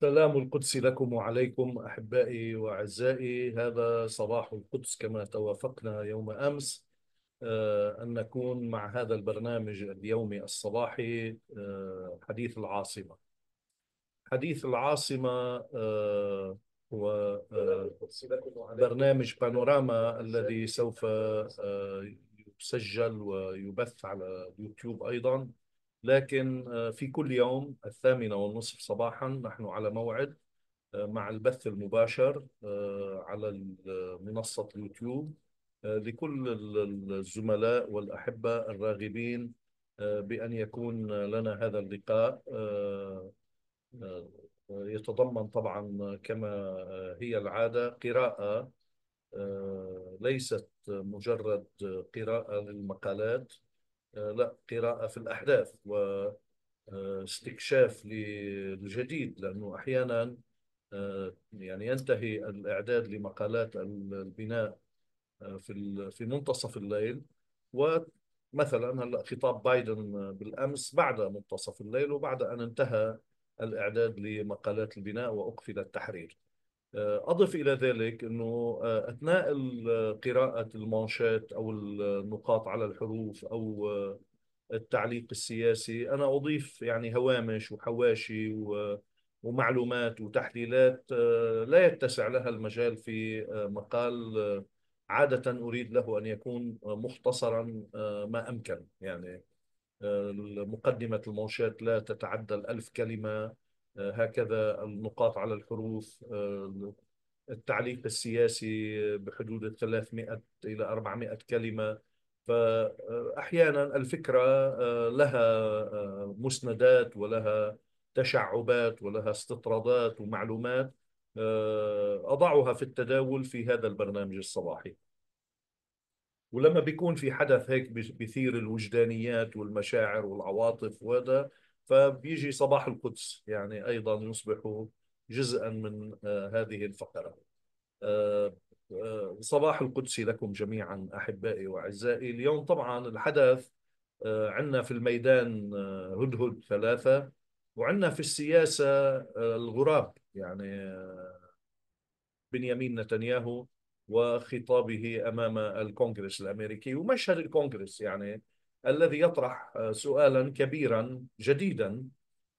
سلام القدس لكم وعليكم أحبائي وأعزائي. هذا صباح القدس كما توافقنا يوم أمس. آه، أن نكون مع هذا البرنامج اليومي الصباحي آه، حديث العاصمة. حديث العاصمة آه، هو برنامج بانوراما الذي سوف يسجل ويبث على اليوتيوب أيضا. لكن آه، في كل يوم الثامنة والنصف صباحا نحن على موعد آه، مع البث المباشر آه، على منصة اليوتيوب لكل الزملاء والأحبة الراغبين بأن يكون لنا هذا اللقاء يتضمن طبعا كما هي العادة قراءة ليست مجرد قراءة للمقالات لا قراءة في الأحداث واستكشاف للجديد لأنه أحيانا آه، يعني ينتهي الإعداد لمقالات البناء آه، في في منتصف الليل. ومثلا هلأ خطاب بايدن بالأمس بعد منتصف الليل وبعد أن انتهى الإعداد لمقالات البناء وأقفل التحرير. أضف إلى ذلك أنه آه، أثناء قراءة المانشات أو النقاط على الحروف أو آه، التعليق السياسي أنا أضيف يعني هوامش وحواشي ومعلومات وتحليلات آه، لا يتسع لها المجال في مقال عادة أريد له أن يكون مختصرا ما أمكن. يعني مقدمة المانشات لا تتعدى الألف كلمة هكذا النقاط على الحروف آه، التعليق السياسي بحدود 300 إلى 400 كلمة. فأحيانا الفكرة آه، لها آه، مسندات ولها تشعبات ولها استطرادات ومعلومات أضعها في التداول في هذا البرنامج الصباحي. ولما بيكون في حدث هيك بيثير الوجدانيات والمشاعر والعواطف وهذا فبيجي صباح القدس يعني أيضا يصبح جزءا من آه، هذه الفقرة. آه، آه، صباح القدس لكم جميعا أحبائي وأعزائي. اليوم طبعا الحدث عندنا في الميدان هدهد ثلاثة وعندنا في السياسة الغراب يعني بنيامين نتنياهو وخطابه أمام الكونغرس الأمريكي ومشهد الكونغرس يعني الذي يطرح آه، سؤالا كبيرا جديدا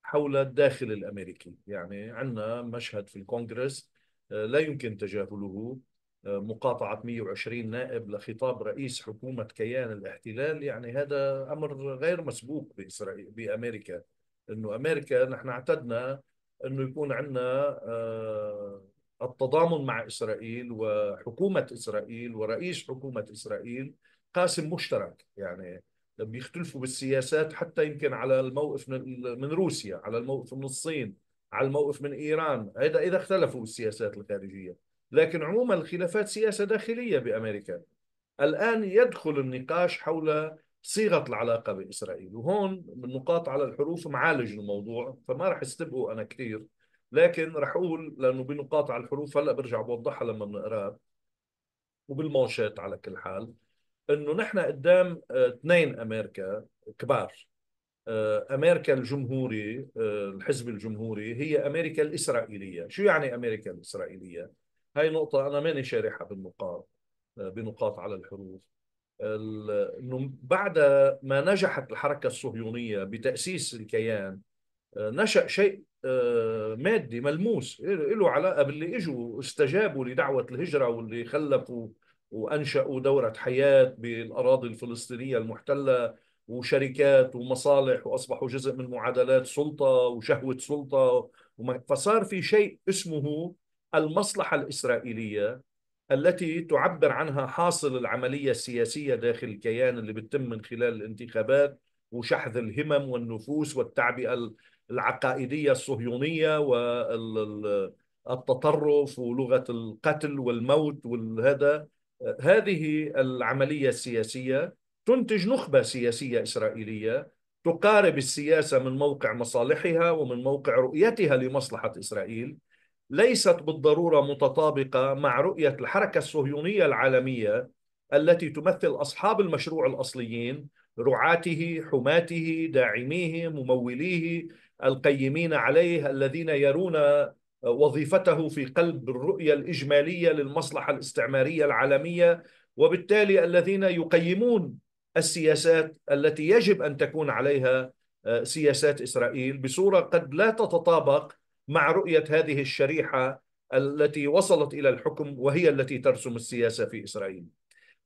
حول الداخل الأمريكي، يعني عندنا مشهد في الكونغرس آه، لا يمكن تجاهله آه، مقاطعة 120 نائب لخطاب رئيس حكومة كيان الاحتلال. يعني هذا أمر غير مسبوق بإسرائيل بأمريكا. أنه أمريكا نحن اعتدنا أنه يكون عندنا التضامن مع إسرائيل وحكومة إسرائيل ورئيس حكومة إسرائيل قاسم مشترك. يعني بيختلفوا بالسياسات حتى يمكن على الموقف من روسيا على الموقف من الصين على الموقف من إيران. هذا إذا اختلفوا بالسياسات الخارجية. لكن عموما الخلافات سياسة داخلية بأمريكا. الآن يدخل النقاش حول صيغة العلاقة بإسرائيل. وهون من نقاط على الحروف معالج الموضوع فما راح استبقوا أنا كثير. لكن راح أقول لأنه بنقاط على الحروف هلأ برجع بوضحها لما بنقراه وبالموشات على كل حال. إنه نحن قدام آه، اثنين أمريكا كبار. آه، أمريكا الجمهوري آه، الحزب الجمهوري هي أمريكا الإسرائيلية. شو يعني أمريكا الإسرائيلية؟ هاي نقطة أنا ماني شارحها بالنقاط بنقاط على الحروف. إنه بعد ما نجحت الحركة الصهيونية بتأسيس الكيان نشأ شيء مادي ملموس. له علاقة باللي إجوا استجابوا لدعوة الهجرة واللي خلفوا وأنشأوا دورة حياة بالأراضي الفلسطينية المحتلة وشركات ومصالح وأصبحوا جزء من معادلات سلطة وشهوة سلطة. فصار في شيء اسمه المصلحة الإسرائيلية التي تعبر عنها حاصل العملية السياسية داخل الكيان اللي بتتم من خلال الانتخابات وشحذ الهمم والنفوس والتعبئة العقائدية الصهيونية والتطرف ولغة القتل والموت والهذا هذه العملية السياسية تنتج نخبة سياسية إسرائيلية تقارب السياسة من موقع مصالحها ومن موقع رؤيتها لمصلحة إسرائيل. ليست بالضرورة متطابقة مع رؤية الحركة الصهيونية العالمية التي تمثل أصحاب المشروع الأصليين رعاته حماته داعميه مموليه القيمين عليه الذين يرون وظيفته في قلب الرؤية الإجمالية للمصلحة الاستعمارية العالمية وبالتالي الذين يقيمون السياسات التي يجب أن تكون عليها آه، سياسات إسرائيل بصورة قد لا تتطابق مع رؤية هذه الشريحة التي وصلت إلى الحكم وهي التي ترسم السياسة في إسرائيل.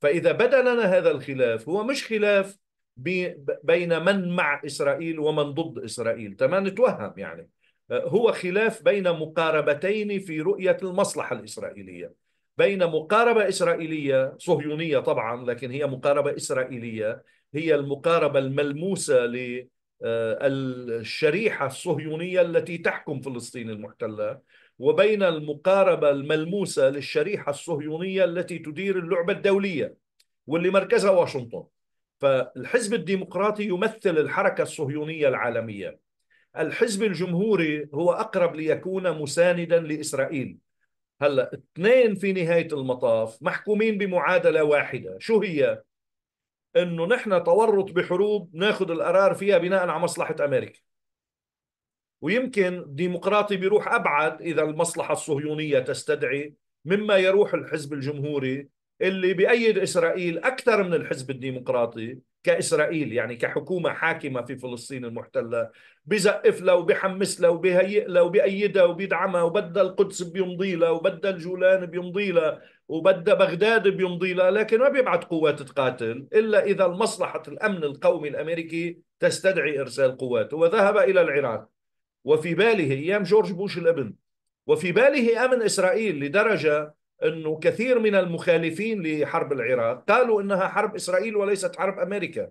فإذا بدا لنا هذا الخلاف هو مش خلاف بين من مع إسرائيل ومن ضد إسرائيل تمام؟ نتوهم يعني. هو خلاف بين مقاربتين في رؤية المصلحة الإسرائيلية. بين مقاربة إسرائيلية صهيونية طبعا لكن هي مقاربة إسرائيلية هي المقاربة الملموسة للشريحة الصهيونية التي تحكم فلسطين المحتلة. وبين المقاربة الملموسة للشريحة الصهيونية التي تدير اللعبة الدولية واللي مركزها واشنطن. فالحزب الديمقراطي يمثل الحركة الصهيونية العالمية. الحزب الجمهوري هو أقرب ليكون مساندا لإسرائيل. هلأ اثنين في نهاية المطاف محكومين بمعادلة واحدة. شو هي؟ إنه نحن تورط بحروب ناخذ القرار فيها بناء على مصلحة أمريكا. ويمكن ديمقراطي بيروح أبعد إذا المصلحة الصهيونية تستدعي مما يروح الحزب الجمهوري اللي بيأيد إسرائيل أكثر من الحزب الديمقراطي كإسرائيل يعني كحكومة حاكمة في فلسطين المحتلة بزقف لها وبيحمس لها وبيهيئ لها وبيأيدها وبيدعمها وبدها القدس بيمضي لها وبدها الجولان بيمضي لها وبدها بغداد بيمضي لها لكن ما بيبعث قوات تقاتل إلا إذا مصلحة الأمن القومي الأمريكي تستدعي إرسال قوات وذهب إلى العراق وفي باله أيام جورج بوش الابن وفي باله أمن إسرائيل لدرجة إنه كثير من المخالفين لحرب العراق قالوا إنها حرب إسرائيل وليست حرب أمريكا.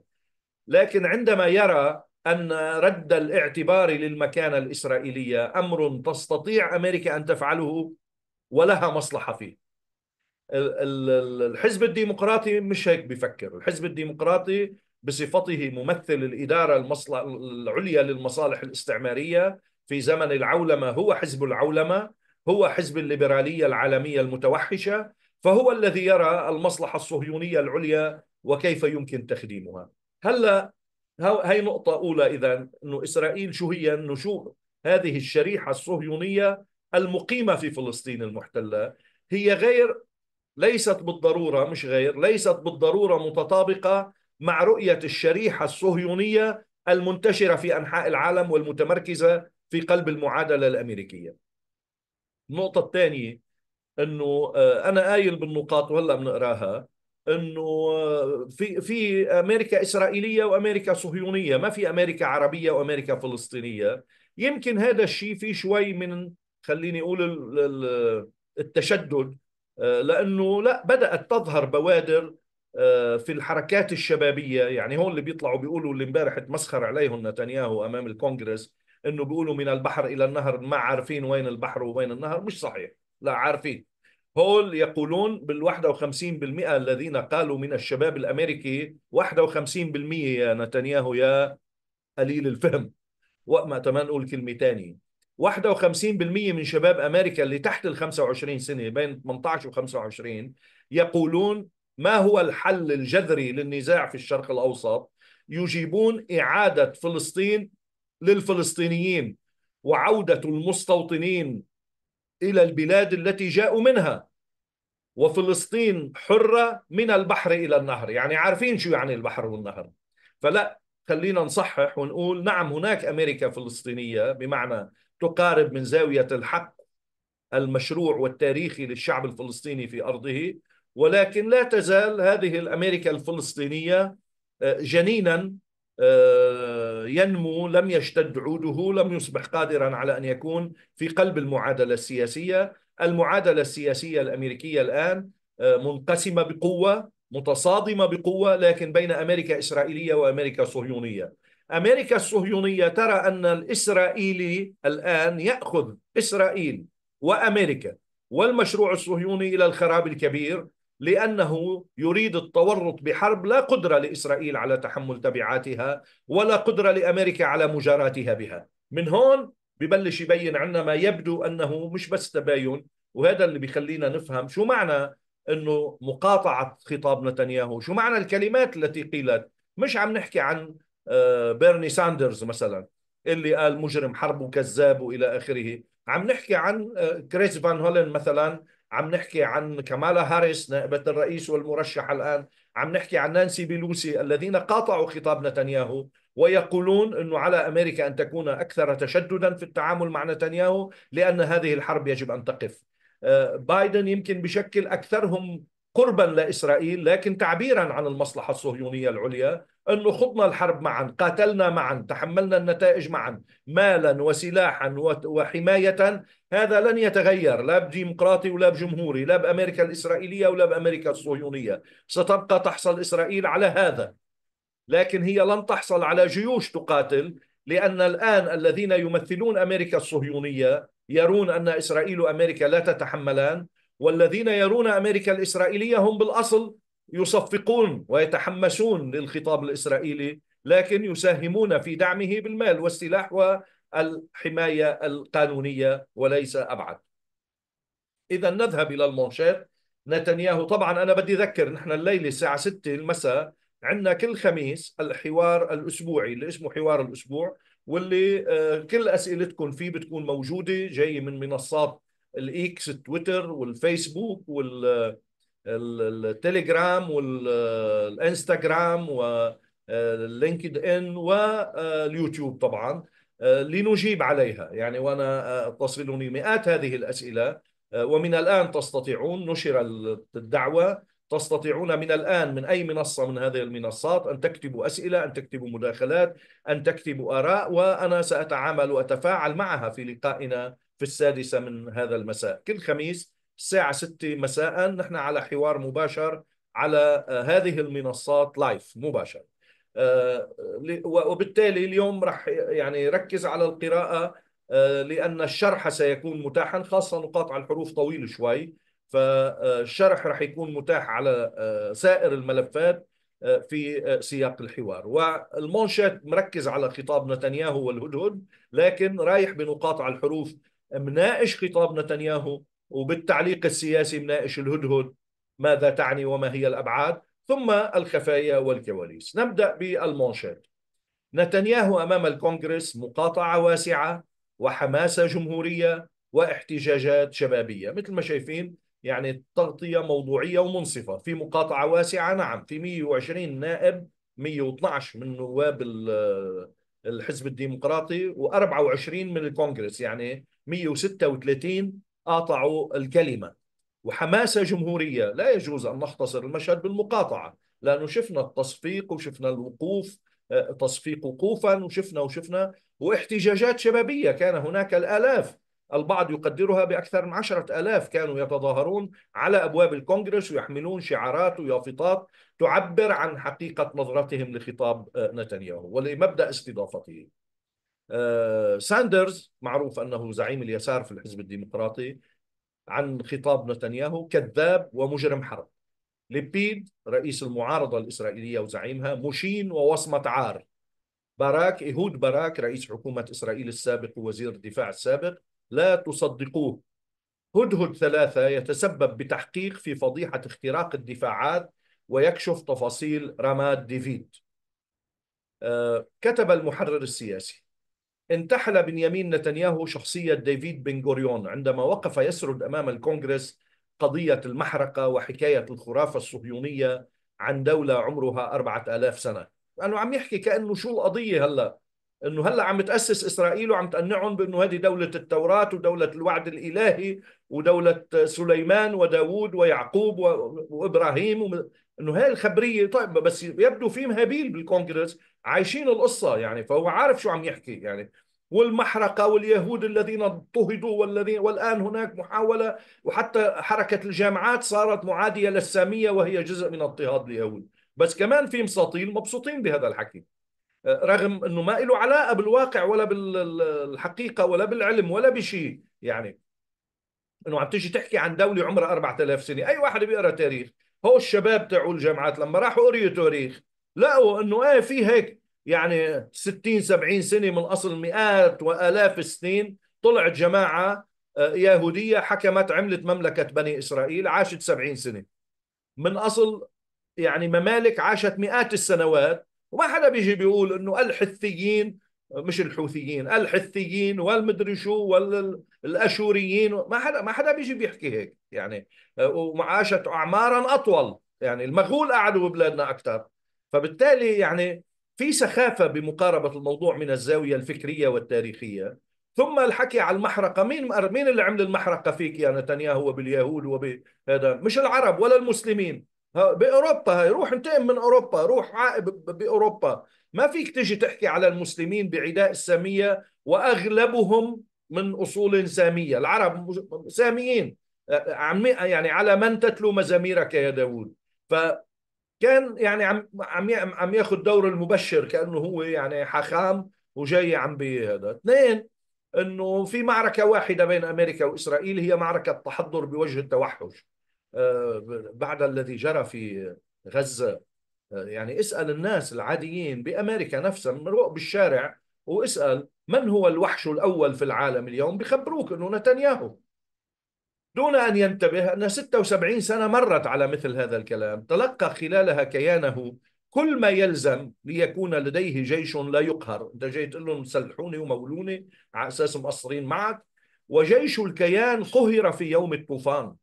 لكن عندما يرى أن رد الاعتبار للمكانة الإسرائيلية أمر تستطيع أمريكا أن تفعله ولها مصلحة فيه. الحزب الديمقراطي مش هيك بفكر. الحزب الديمقراطي بصفته ممثل الإدارة العليا للمصالح الاستعمارية في زمن العولمة هو حزب العولمة. هو حزب الليبرالية العالمية المتوحشة فهو الذي يرى المصلحة الصهيونية العليا وكيف يمكن تخديمها. هلا هاي نقطة أولى إذا أنه إسرائيل شو هي؟ شو هذه الشريحة الصهيونية المقيمة في فلسطين المحتلة. هي غير ليست بالضرورة مش غير ليست بالضرورة متطابقة مع رؤية الشريحة الصهيونية المنتشرة في أنحاء العالم والمتمركزة في قلب المعادلة الأمريكية. النقطة الثانية إنه آه، أنا قايل بالنقاط وهلأ بنقراها إنه آه، في في أمريكا إسرائيلية وأمريكا صهيونية ما في أمريكا عربية وأمريكا فلسطينية. يمكن هذا الشيء في شوي من خليني أقول التشدد آه، لأنه لا بدأت تظهر بوادر في الحركات الشبابية يعني هون اللي بيطلعوا بيقولوا اللي امبارح تمسخر عليهم نتنياهو أمام الكونغرس إنه بيقولوا من البحر إلى النهر ما عارفين وين البحر ووين النهر مش صحيح. لا عارفين. هول يقولون بال 51% الذين قالوا من الشباب الأمريكي 51% يا نتنياهو يا قليل الفهم. وما تمام نقول كلمة ثانية 51% من شباب أمريكا اللي تحت ال 25 سنة بين 18 و 25 يقولون ما هو الحل الجذري للنزاع في الشرق الأوسط؟ يجيبون إعادة فلسطين للفلسطينيين وعودة المستوطنين إلى البلاد التي جاءوا منها. وفلسطين حرة من البحر إلى النهر يعني عارفين شو يعني البحر والنهر. فلا خلينا نصحح ونقول نعم هناك أمريكا فلسطينية بمعنى تقارب من زاوية الحق المشروع والتاريخي للشعب الفلسطيني في أرضه ولكن لا تزال هذه الأمريكا الفلسطينية آه، جنينا ينمو لم يشتد عوده لم يصبح قادرا على أن يكون في قلب المعادلة السياسية، المعادلة السياسية الأمريكية الآن آه، منقسمة بقوة متصادمة بقوة لكن بين أمريكا إسرائيلية وأمريكا صهيونيه. أمريكا الصهيونية ترى أن الإسرائيلي الآن يأخذ إسرائيل وأمريكا والمشروع الصهيوني إلى الخراب الكبير لأنه يريد التورط بحرب لا قدره لإسرائيل على تحمل تبعاتها ولا قدره لأمريكا على مجاراتها بها. من هون ببلش يبين عنا ما يبدو أنه مش بس تباين وهذا اللي بيخلينا نفهم شو معنى إنه مقاطعة خطاب نتنياهو. شو معنى الكلمات التي قيلت؟ مش عم نحكي عن آه، بيرني ساندرز مثلا اللي قال مجرم حرب وكذاب وإلى آخره. عم نحكي عن آه، كريس فان هولن مثلا عم نحكي عن كمالا هاريس نائبة الرئيس والمرشح الآن. عم نحكي عن نانسي بيلوسي الذين قاطعوا خطاب نتنياهو ويقولون أنه على أمريكا أن تكون أكثر تشددا في التعامل مع نتنياهو لأن هذه الحرب يجب أن تقف. آه، بايدن يمكن بشكل أكثرهم قربا لإسرائيل لكن تعبيرا عن المصلحة الصهيونية العليا أنه خضنا الحرب معا قاتلنا معا تحملنا النتائج معا مالا وسلاحا وحماية هذا لن يتغير لا بديمقراطي ولا بجمهوري لا بأمريكا الإسرائيلية ولا بأمريكا الصهيونية. ستبقى تحصل إسرائيل على هذا. لكن هي لن تحصل على جيوش تقاتل لأن الآن الذين يمثلون أمريكا الصهيونية يرون أن إسرائيل وأمريكا لا تتحملان. والذين يرون أمريكا الإسرائيلية هم بالأصل يصفقون ويتحمسون للخطاب الإسرائيلي لكن يساهمون في دعمه بالمال والسلاح والحماية القانونية وليس أبعد. إذا نذهب إلى المنشات نتنياهو طبعا أنا بدي أذكر نحن الليلة الساعة 6 المساء عندنا كل خميس الحوار الأسبوعي اللي اسمه حوار الأسبوع واللي آه، كل أسئلتكم فيه بتكون موجودة جاي من منصات الإكس تويتر والفيسبوك وال التليجرام والإنستغرام واللينكد ان واليوتيوب طبعا لنجيب عليها. يعني وأنا تصلني مئات هذه الأسئلة ومن الآن تستطيعون نشر الدعوة تستطيعون من الآن من أي منصة من هذه المنصات أن تكتبوا أسئلة أن تكتبوا مداخلات أن تكتبوا آراء وأنا سأتعامل وأتفاعل معها في لقائنا في السادسة من هذا المساء. كل خميس الساعة 6 مساء نحن على حوار مباشر على آه، هذه المنصات لايف مباشر. آه، وبالتالي اليوم راح يعني ركز على القراءة آه، لأن الشرح سيكون متاحا خاصة نقاط الحروف طويل شوي. فالشرح راح يكون متاح على سائر الملفات في سياق الحوار. والمونشات مركز على خطاب نتنياهو والهدهد لكن رايح بنقاط على الحروف مناقش خطاب نتنياهو وبالتعليق السياسي مناقش الهدهد ماذا تعني وما هي الأبعاد ثم الخفايا والكواليس. نبدأ بالمونشات نتنياهو أمام الكونغرس مقاطعة واسعة وحماسة جمهورية واحتجاجات شبابية مثل ما شايفين يعني تغطية موضوعية ومنصفة. في مقاطعة واسعة نعم في 120 نائب 112 من نواب الحزب الديمقراطي و24 من الكونغرس يعني 136 قاطعوا الكلمة. وحماسة جمهورية لا يجوز أن نختصر المشهد بالمقاطعة لأنه شفنا التصفيق وشفنا الوقوف آه، تصفيق وقوفا وشفنا وشفنا واحتجاجات شبابية كان هناك الآلاف البعض يقدرها بأكثر من عشرة آلاف كانوا يتظاهرون على أبواب الكونغرس ويحملون شعارات ويافطات تعبر عن حقيقة نظرتهم لخطاب آه، نتنياهو ولمبدأ استضافته. آه، ساندرز معروف أنه زعيم اليسار في الحزب الديمقراطي عن خطاب نتنياهو كذاب ومجرم حرب. لبيد رئيس المعارضة الإسرائيلية وزعيمها مشين ووصمة عار. باراك إيهود باراك رئيس حكومة إسرائيل السابق ووزير الدفاع السابق لا تصدقوه. هدهد ثلاثة يتسبب بتحقيق في فضيحة اختراق الدفاعات ويكشف تفاصيل رماد ديفيد. آه، كتب المحرر السياسي. انتحل بنيامين نتنياهو شخصية ديفيد بن غوريون عندما وقف يسرد أمام الكونغرس قضية المحرقة وحكاية الخرافة الصهيونية عن دولة عمرها أربعة آلاف سنة. لأنه عم يحكي كأنه شو القضية هلأ. إنه هلأ عم تأسس إسرائيل وعم تقنعهم بإنه هذه دولة التوراة ودولة الوعد الإلهي ودولة سليمان وداوود ويعقوب وإبراهيم و... إنه هاي الخبرية. طيب بس يبدو في مهابيل بالكونغرس عايشين القصة يعني فهو عارف شو عم يحكي يعني. والمحرقة واليهود الذين اضطهدوا والذين والآن هناك محاولة وحتى حركة الجامعات صارت معادية للسامية وهي جزء من اضطهاد اليهود. بس كمان في مساطيل مبسوطين بهذا الحكي. رغم إنه ما له علاقة بالواقع ولا بالحقيقة ولا بالعلم ولا بشيء يعني. إنه عم تيجي تحكي عن دولة عمرها 4000 سنة أي واحد بيقرأ تاريخ. هو الشباب تاعوا الجامعات لما راحوا قريوا تاريخ لقوا إنه إيه في هيك يعني 60 70 سنة من أصل مئات وآلاف السنين طلعت جماعة آه، يهودية حكمت عملت مملكة بني إسرائيل عاشت 70 سنة. من أصل يعني ممالك عاشت مئات السنوات وما حدا بيجي بيقول إنه الحثيين مش الحوثيين الحثيين والمدري شو والاشوريين ما حدا ما حدا بيجي بيحكي هيك يعني. ومعاشت اعمارا أطول يعني. المغول قعدوا ببلادنا أكثر فبالتالي يعني في سخافة بمقاربة الموضوع من الزاوية الفكرية والتاريخية. ثم الحكي على المحرقة. مين مين اللي عمل المحرقة فيك يا نتنياهو وباليهود وبهذا؟ مش العرب ولا المسلمين. بأوروبا هاي روح انتقم من أوروبا روح عائب بأوروبا. ما فيك تجي تحكي على المسلمين بعداء السامية وأغلبهم من أصول سامية. العرب ساميين يعني على من تتلو مزاميرك يا داوود؟ فكان يعني عم عم عم ياخذ دور المبشر كأنه هو يعني حخام وجاي عم بهذا. اثنين إنه في معركة واحدة بين أمريكا وإسرائيل هي معركة تحضر بوجه التوحش. بعد الذي جرى في غزة. آه، يعني اسأل الناس العاديين بأمريكا نفسها مروق بالشارع واسأل من هو الوحش الأول في العالم اليوم؟ بخبروك إنه نتنياهو. دون أن ينتبه أن 76 سنة مرت على مثل هذا الكلام. تلقى خلالها كيانه كل ما يلزم ليكون لديه جيش لا يقهر. أنت جاي تقول لهم سلحوني ومولوني على أساس مقصرين معك. وجيش الكيان قهر في يوم الطوفان.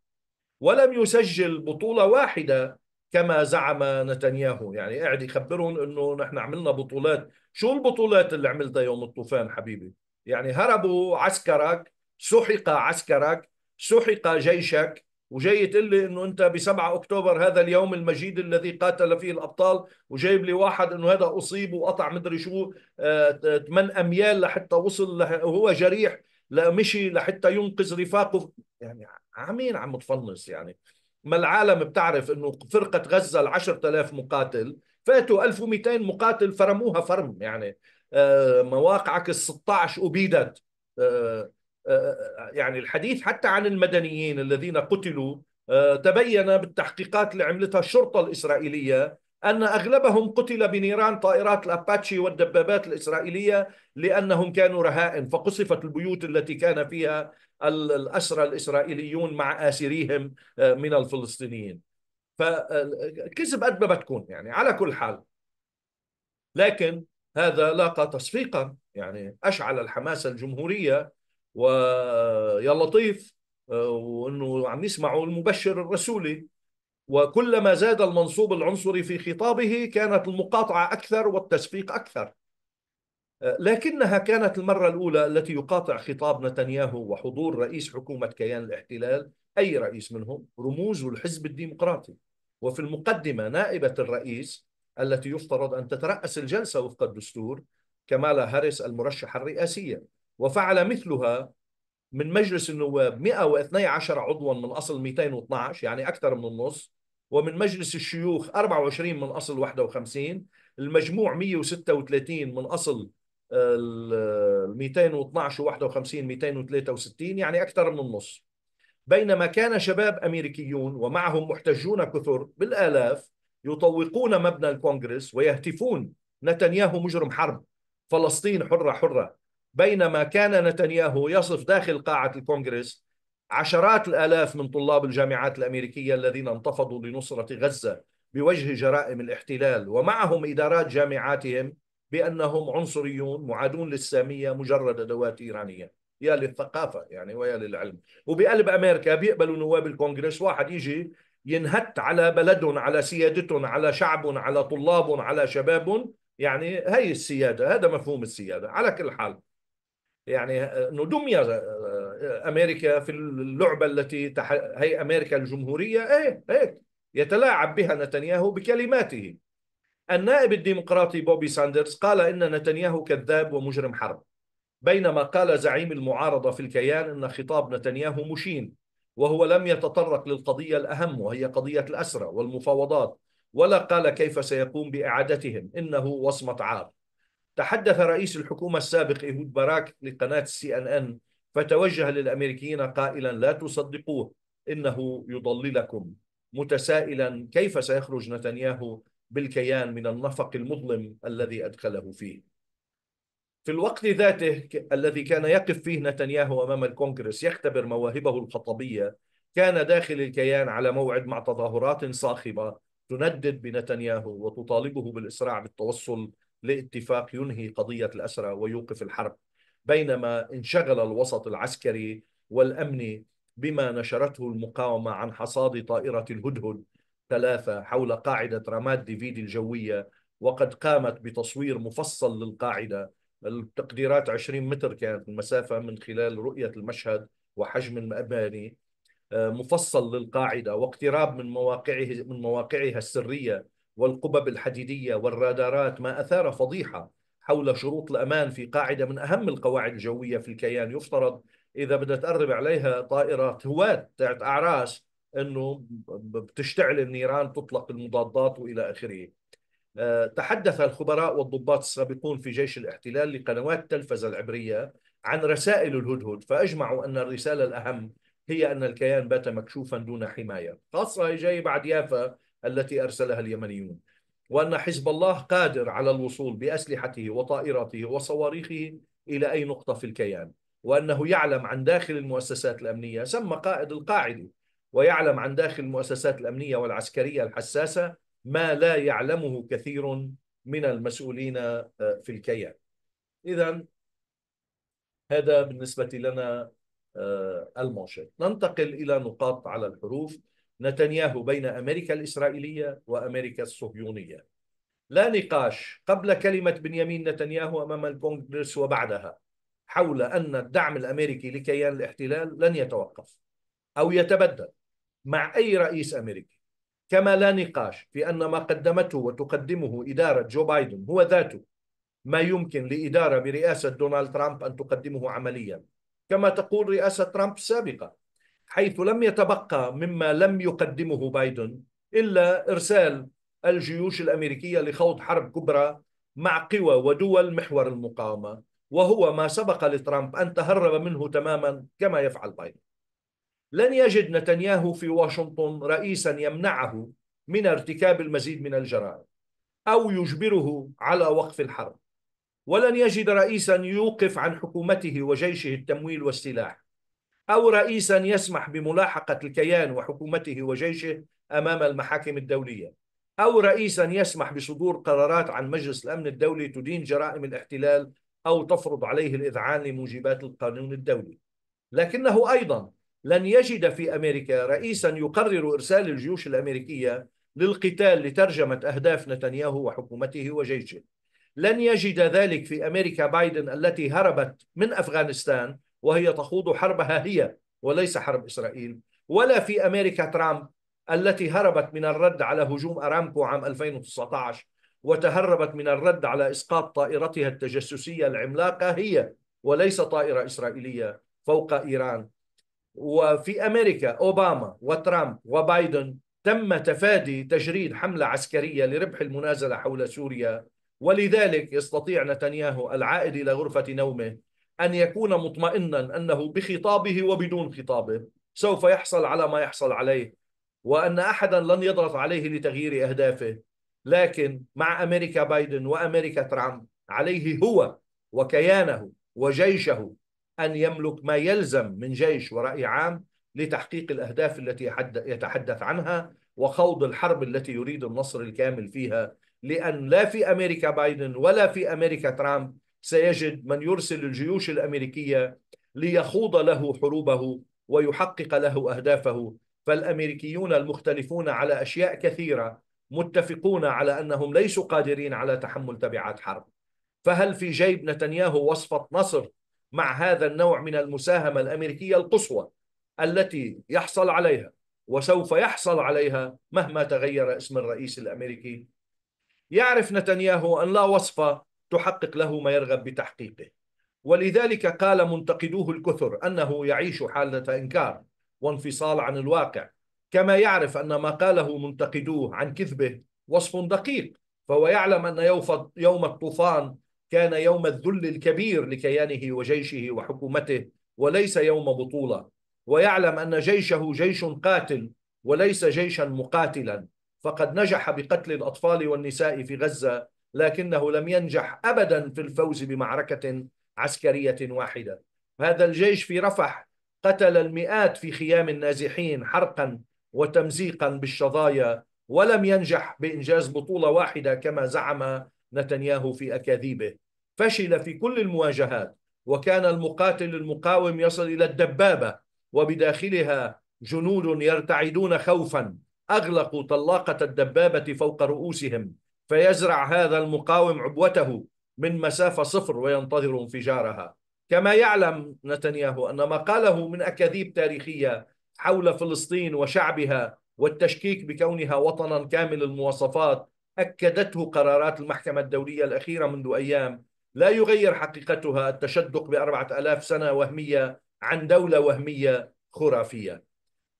ولم يسجل بطولة واحدة كما زعم نتنياهو. يعني قاعد يخبرهم إنه نحن عملنا بطولات. شو البطولات اللي عملتها يوم الطوفان حبيبي؟ يعني هربوا عسكرك سحق عسكرك سحق جيشك وجاي تقول لي إنه أنت ب 7 أكتوبر هذا اليوم المجيد الذي قاتل فيه الأبطال وجايب لي واحد إنه هذا أصيب وقطع مدري شو 8 آه، أميال لحتى وصل وهو جريح لا مشي لحتى ينقذ رفاقه. يعني عمين عم تفنص يعني. ما العالم بتعرف إنه فرقة غزة ال 10000 مقاتل فاتوا 1200 مقاتل فرموها فرم يعني. آه، مواقعك ال 16 أبيدت. آه، آه، يعني الحديث حتى عن المدنيين الذين قتلوا تبين بالتحقيقات اللي عملتها الشرطة الإسرائيلية أن أغلبهم قتل بنيران طائرات الأباتشي والدبابات الإسرائيلية لأنهم كانوا رهائن فقصفت البيوت التي كان فيها الأسرى الإسرائيليون مع آسريهم آه، من الفلسطينيين. فكذب قد ما بتكون يعني على كل حال. لكن هذا لاقى تصفيقا يعني أشعل الحماسة الجمهورية ويا لطيف آه، وإنه عم يسمعوا المبشر الرسولي. وكلما زاد المنصوب العنصري في خطابه كانت المقاطعة أكثر والتصفيق أكثر. لكنها كانت المرة الأولى التي يقاطع خطاب نتنياهو وحضور رئيس حكومة كيان الاحتلال أي رئيس منهم رموز الحزب الديمقراطي. وفي المقدمة نائبة الرئيس التي يفترض أن تترأس الجلسة وفق الدستور كمالا هاريس المرشحة الرئاسية. وفعل مثلها من مجلس النواب 112 عضوا من أصل 212 يعني أكثر من النص ومن مجلس الشيوخ 24 من أصل 51 المجموع 136 من أصل ال 212 و51 263 يعني أكثر من النص. بينما كان شباب أمريكيون ومعهم محتجون كثر بالآلاف يطوقون مبنى الكونغرس ويهتفون نتنياهو مجرم حرب فلسطين حرة حرة. بينما كان نتنياهو يصف داخل قاعة الكونغرس عشرات الآلاف من طلاب الجامعات الأمريكية الذين انتفضوا لنصرة غزة بوجه جرائم الاحتلال ومعهم إدارات جامعاتهم بأنهم عنصريون معادون للسامية مجرد أدوات إيرانية. يا للثقافة يعني ويا للعلم. وبقلب أمريكا بيقبلوا نواب الكونغرس واحد يجي ينهت على بلدهم على سيادتهم على شعبهم على طلابهم على شبابهم يعني هي السيادة هذا مفهوم السيادة على كل حال. يعني إنه دمي أمريكا في اللعبة التي تح... هي أمريكا الجمهورية إيه هيك يتلاعب بها نتنياهو بكلماته. النائب الديمقراطي بوبي ساندرز قال إن نتنياهو كذاب ومجرم حرب بينما قال زعيم المعارضة في الكيان أن خطاب نتنياهو مشين وهو لم يتطرق للقضية الأهم وهي قضية الأسرى والمفاوضات ولا قال كيف سيقوم بإعادتهم إنه وصمة عار. تحدث رئيس الحكومة السابق إيهود باراك لقناة سي أن أن فتوجه للأمريكيين قائلا لا تصدقوه إنه يضللكم. متسائلا كيف سيخرج نتنياهو بالكيان من النفق المظلم الذي أدخله فيه؟ في الوقت ذاته الذي كان يقف فيه نتنياهو أمام الكونغرس يختبر مواهبه الخطبية كان داخل الكيان على موعد مع تظاهرات صاخبة تندد بنتنياهو وتطالبه بالإسراع بالتوصل لاتفاق ينهي قضية الأسرى ويوقف الحرب بينما انشغل الوسط العسكري والأمني بما نشرته المقاومة عن حصاد طائرة الهدهد ثلاثة حول قاعدة رماد ديفيد الجوية وقد قامت بتصوير مفصل للقاعدة. التقديرات 20 متر كانت المسافة من خلال رؤية المشهد وحجم المباني آه، مفصل للقاعدة واقتراب من مواقعه من مواقعها السرية. والقبب الحديدية والرادارات ما أثار فضيحة حول شروط الأمان في قاعدة من أهم القواعد الجوية في الكيان. يفترض إذا بدها تقرب عليها طائرة هواة تاعت أعراس أنه بتشتعل النيران تطلق المضادات وإلى آخره. آه، تحدث الخبراء والضباط السابقون في جيش الاحتلال لقنوات التلفزة العبرية عن رسائل الهدهد فأجمعوا أن الرسالة الأهم هي أن الكيان بات مكشوفا دون حماية. خاصة جاي بعد يافا التي أرسلها اليمنيون. وأن حزب الله قادر على الوصول بأسلحته وطائراته وصواريخه إلى أي نقطة في الكيان. وأنه يعلم عن داخل المؤسسات الأمنية سمى قائد القاعدة ويعلم عن داخل المؤسسات الأمنية والعسكرية الحساسة ما لا يعلمه كثير من المسؤولين آه، في الكيان. إذا هذا بالنسبة لنا آه، المنشط ننتقل إلى نقاط على الحروف. نتنياهو بين أمريكا الإسرائيلية وأمريكا الصهيونية. لا نقاش قبل كلمة بنيامين نتنياهو أمام الكونغرس وبعدها حول أن الدعم الأمريكي لكيان الاحتلال لن يتوقف أو يتبدل مع أي رئيس أمريكي. كما لا نقاش في أن ما قدمته وتقدمه إدارة جو بايدن هو ذاته ما يمكن لإدارة برئاسة دونالد ترامب أن تقدمه عمليا. كما تقول رئاسة ترامب السابقة حيث لم يتبقى مما لم يقدمه بايدن إلا إرسال الجيوش الأمريكية لخوض حرب كبرى مع قوى ودول محور المقاومة وهو ما سبق لترامب أن تهرب منه تماما كما يفعل بايدن. لن يجد نتنياهو في واشنطن رئيسا يمنعه من ارتكاب المزيد من الجرائم أو يجبره على وقف الحرب ولن يجد رئيسا يوقف عن حكومته وجيشه التمويل والسلاح. أو رئيسا يسمح بملاحقة الكيان وحكومته وجيشه أمام المحاكم الدولية. أو رئيسا يسمح بصدور قرارات عن مجلس الأمن الدولي تدين جرائم الاحتلال أو تفرض عليه الإذعان لموجبات القانون الدولي. لكنه أيضا لن يجد في أمريكا رئيسا يقرر إرسال الجيوش الأمريكية للقتال لترجمة أهداف نتنياهو وحكومته وجيشه. لن يجد ذلك في أمريكا بايدن التي هربت من أفغانستان وهي تخوض حربها هي وليس حرب إسرائيل ولا في أمريكا ترامب التي هربت من الرد على هجوم أرامكو عام 2019 وتهربت من الرد على إسقاط طائرتها التجسسية العملاقة هي وليس طائرة إسرائيلية فوق إيران. وفي أمريكا أوباما وترامب وبايدن تم تفادي تجريد حملة عسكرية لربح المنازلة حول سوريا ولذلك يستطيع نتنياهو العائد إلى غرفة نومه أن يكون مطمئنا أنه بخطابه وبدون خطابه. سوف يحصل على ما يحصل عليه وأن أحدا لن يضغط عليه لتغيير أهدافه. لكن مع أمريكا بايدن وأمريكا ترامب عليه هو وكيانه وجيشه أن يملك ما يلزم من جيش ورأي عام لتحقيق الأهداف التي يتحدث عنها وخوض الحرب التي يريد النصر الكامل فيها. لأن لا في أمريكا بايدن ولا في أمريكا ترامب سيجد من يرسل الجيوش الأمريكية ليخوض له حروبه ويحقق له أهدافه. فالأمريكيون المختلفون على أشياء كثيرة متفقون على أنهم ليسوا قادرين على تحمل تبعات حرب. فهل في جيب نتنياهو وصفة نصر مع هذا النوع من المساهمة الأمريكية القصوى التي يحصل عليها وسوف يحصل عليها مهما تغير اسم الرئيس الأمريكي؟ يعرف نتنياهو أن لا وصفة تحقق له ما يرغب بتحقيقه. ولذلك قال منتقدوه الكثر أنه يعيش حالة إنكار وانفصال عن الواقع. كما يعرف أن ما قاله منتقدوه عن كذبه وصف دقيق فهو يعلم أن يوم الطوفان كان يوم الذل الكبير لكيانه وجيشه وحكومته وليس يوم بطولة. ويعلم أن جيشه جيش قاتل وليس جيشا مقاتلا. فقد نجح بقتل الأطفال والنساء في غزة لكنه لم ينجح أبدا في الفوز بمعركة عسكرية واحدة. هذا الجيش في رفح قتل المئات في خيام النازحين حرقا وتمزيقا بالشظايا ولم ينجح بإنجاز بطولة واحدة كما زعم نتنياهو في أكاذيبه. فشل في كل المواجهات وكان المقاتل المقاوم يصل إلى الدبابة وبداخلها جنود يرتعدون خوفا أغلقوا طلاقة الدبابة فوق رؤوسهم. فيزرع هذا المقاوم عبوته من مسافة صفر وينتظر انفجارها. كما يعلم نتنياهو أن ما قاله من أكاذيب تاريخية حول فلسطين وشعبها والتشكيك بكونها وطنا كامل المواصفات أكدته قرارات المحكمة الدولية الأخيرة منذ أيام لا يغير حقيقتها التشدق بأربعة ألاف سنة وهمية عن دولة وهمية خرافية.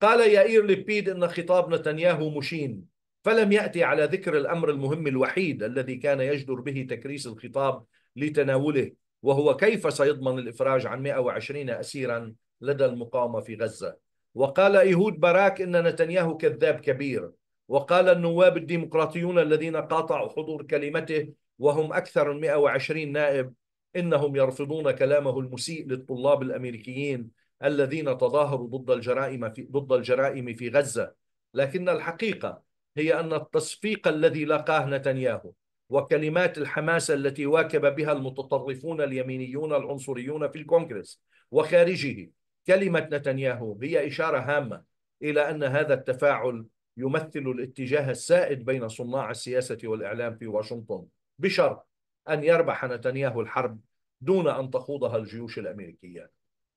قال يائير لبيد أن خطاب نتنياهو مشين فلم يأتي على ذكر الأمر المهم الوحيد الذي كان يجدر به تكريس الخطاب لتناوله وهو كيف سيضمن الإفراج عن 120 أسيرا لدى المقاومة في غزة. وقال إيهود باراك إن نتنياهو كذاب كبير. وقال النواب الديمقراطيون الذين قاطعوا حضور كلمته وهم أكثر من 120 نائب إنهم يرفضون كلامه المسيء للطلاب الأمريكيين الذين تظاهروا ضد الجرائم في ضد الجرائم في غزة. لكن الحقيقة هي أن التصفيق الذي لقاه نتنياهو وكلمات الحماسة التي واكب بها المتطرفون اليمينيون العنصريون في الكونغرس وخارجه كلمة نتنياهو هي إشارة هامة إلى أن هذا التفاعل يمثل الاتجاه السائد بين صناع السياسة والإعلام في واشنطن بشرط أن يربح نتنياهو الحرب دون أن تخوضها الجيوش الأمريكية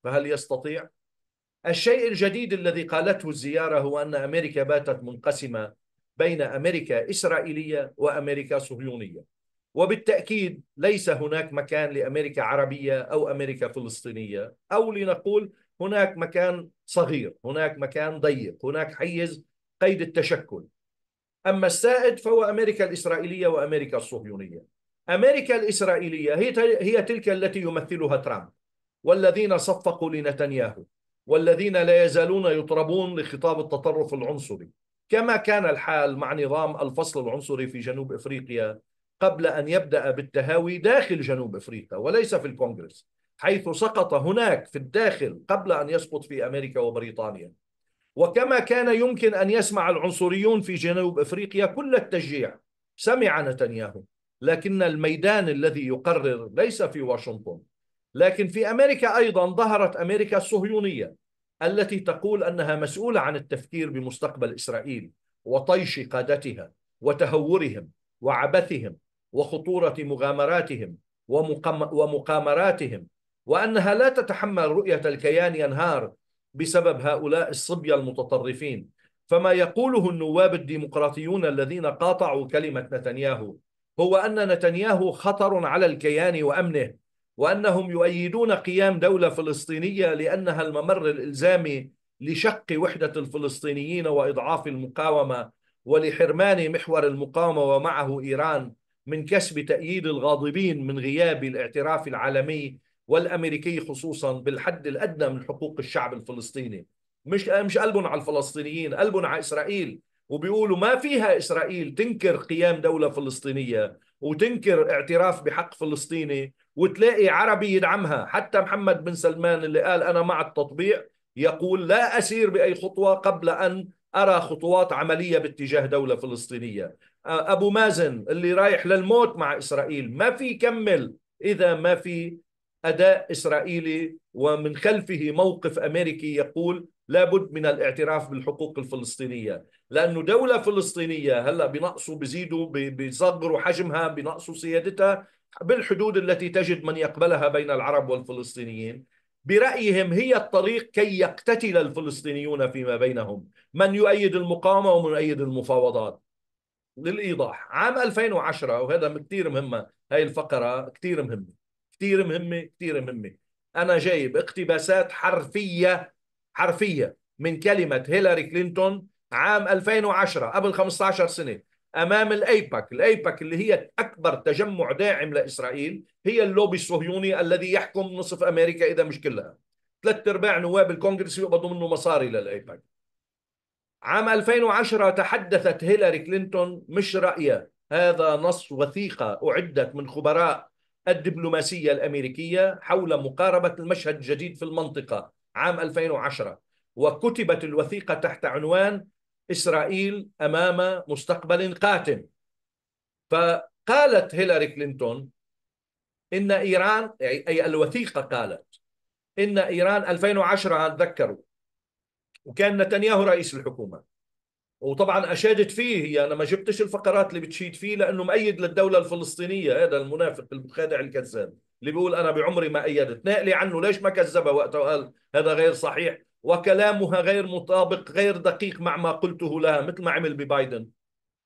فهل يستطيع؟ الشيء الجديد الذي قالته الزيارة هو أن أمريكا باتت منقسمة بين أمريكا إسرائيلية وأمريكا صهيونية. وبالتأكيد ليس هناك مكان لأمريكا عربية أو أمريكا فلسطينية أو لنقول هناك مكان صغير هناك مكان ضيق هناك حيز قيد التشكل. أما السائد فهو أمريكا الإسرائيلية وأمريكا الصهيونية. أمريكا الإسرائيلية هي هي تلك التي يمثلها ترامب والذين صفقوا لنتنياهو والذين لا يزالون يطربون لخطاب التطرف العنصري. كما كان الحال مع نظام الفصل العنصري في جنوب إفريقيا قبل أن يبدأ بالتهاوي داخل جنوب إفريقيا وليس في الكونغرس حيث سقط هناك في الداخل قبل أن يسقط في أمريكا وبريطانيا. وكما كان يمكن أن يسمع العنصريون في جنوب إفريقيا كل التشجيع سمع نتنياهو لكن الميدان الذي يقرر ليس في واشنطن لكن في أمريكا أيضا ظهرت أمريكا الصهيونية. التي تقول أنها مسؤولة عن التفكير بمستقبل إسرائيل وطيش قادتها وتهورهم وعبثهم وخطورة مغامراتهم ومقامراتهم وأنها لا تتحمل رؤية الكيان ينهار بسبب هؤلاء الصبية المتطرفين. فما يقوله النواب الديمقراطيون الذين قاطعوا كلمة نتنياهو هو أن نتنياهو خطر على الكيان وأمنه وأنهم يؤيدون قيام دولة فلسطينية لأنها الممر الإلزامي لشق وحدة الفلسطينيين وإضعاف المقاومة ولحرمان محور المقاومة ومعه إيران من كسب تأييد الغاضبين من غياب الاعتراف العالمي والأمريكي خصوصا بالحد الأدنى من حقوق الشعب الفلسطيني. مش مش قلبهم على الفلسطينيين قلبهم على إسرائيل. وبيقولوا ما فيها إسرائيل تنكر قيام دولة فلسطينية وتنكر اعتراف بحق فلسطيني وتلاقي عربي يدعمها. حتى محمد بن سلمان اللي قال أنا مع التطبيع يقول لا أسير بأي خطوة قبل أن أرى خطوات عملية باتجاه دولة فلسطينية. أبو مازن اللي رايح للموت مع إسرائيل ما في يكمل. إذا ما في أداء إسرائيلي ومن خلفه موقف أمريكي يقول لابد من الاعتراف بالحقوق الفلسطينية. لأنه دولة فلسطينية هلأ بنقصوا بزيدوا بيصغروا حجمها بنقصوا سيادتها بالحدود التي تجد من يقبلها بين العرب والفلسطينيين. برأيهم هي الطريق كي يقتتل الفلسطينيون فيما بينهم. من يؤيد المقاومة ومن يؤيد المفاوضات. للإيضاح عام 2010 وهذا كثير مهمة هاي الفقرة كثير مهمة. كثير مهمة كثير مهمة. أنا جايب اقتباسات حرفية حرفية من كلمة هيلاري كلينتون عام 2010 قبل 15 سنة. أمام الايباك، الايباك اللي هي أكبر تجمع داعم لإسرائيل هي اللوبي الصهيوني الذي يحكم نصف أمريكا إذا مش كلها. ثلاث أرباع نواب الكونغرس يقبضوا منه مصاري للايباك. عام 2010 تحدثت هيلاري كلينتون مش رأيها هذا نص وثيقة أعدت من خبراء الدبلوماسية الأمريكية حول مقاربة المشهد الجديد في المنطقة عام 2010 وكتبت الوثيقة تحت عنوان إسرائيل أمام مستقبل قاتم. قالت هيلاري كلينتون إن إيران أي الوثيقة قالت إن إيران 2010 أتذكروا وكان نتنياهو رئيس الحكومة. وطبعا أشادت فيه هي أنا ما جبتش الفقرات اللي بتشيد فيه لأنه مؤيد للدولة الفلسطينية هذا المنافق المخادع الكذاب اللي بيقول أنا بعمري ما أيدت. نقلي عنه ليش ما كذبها وقتها وقال هذا غير صحيح. وكلامها غير مطابق غير دقيق مع ما قلته لها مثل ما عمل ببايدن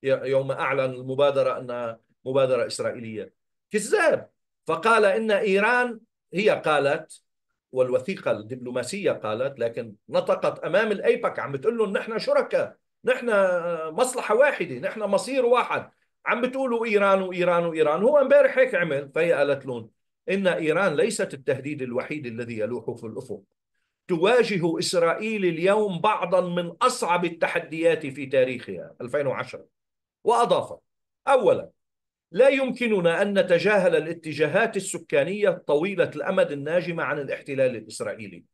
يوم أعلن المبادرة أنها مبادرة إسرائيلية. كذاب. فقال إن إيران هي قالت والوثيقة الدبلوماسية قالت لكن نطقت أمام الأيبك عم بتقول لهم نحن شركاء نحن مصلحة واحدة نحن مصير واحد. عم بتقولوا إيران وإيران وإيران. هو امبارح هيك عمل فهي قالت لهم إن إيران ليست التهديد الوحيد الذي يلوح في الأفق. تواجه إسرائيل اليوم بعضا من أصعب التحديات في تاريخها 2010 وأضاف أولا لا يمكننا أن نتجاهل الاتجاهات السكانية طويلة الأمد الناجمة عن الاحتلال الإسرائيلي.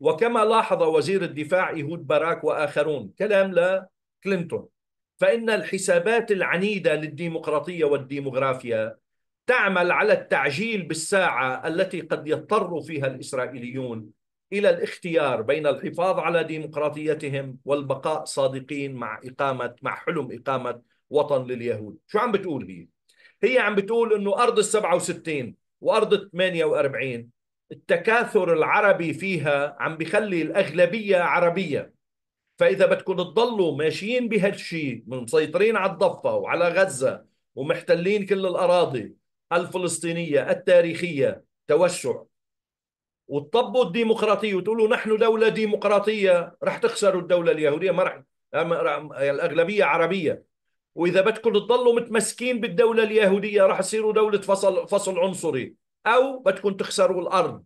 وكما لاحظ وزير الدفاع إيهود باراك وآخرون كلام لكلينتون فإن الحسابات العنيدة للديمقراطية والديمغرافيا تعمل على التعجيل بالساعة التي قد يضطر فيها الإسرائيليون إلى الاختيار بين الحفاظ على ديمقراطيتهم والبقاء صادقين مع إقامة مع حلم إقامة وطن لليهود. شو عم بتقول هي؟ هي عم بتقول إنه أرض ال 67 وأرض ال 48 التكاثر العربي فيها عم بخلي الأغلبية عربية. فإذا بدكم تضلوا ماشيين بهالشيء مسيطرين على الضفة وعلى غزة ومحتلين كل الأراضي الفلسطينية التاريخية توسع. وتطبوا الديمقراطيه وتقولوا نحن دولة ديمقراطية. رح تخسروا الدولة اليهودية. ما رح الأغلبية عربية. وإذا بدكم تضلوا متمسكين بالدولة اليهودية راح تصيروا دولة فصل فصل عنصري. أو بدكم تخسروا الأرض.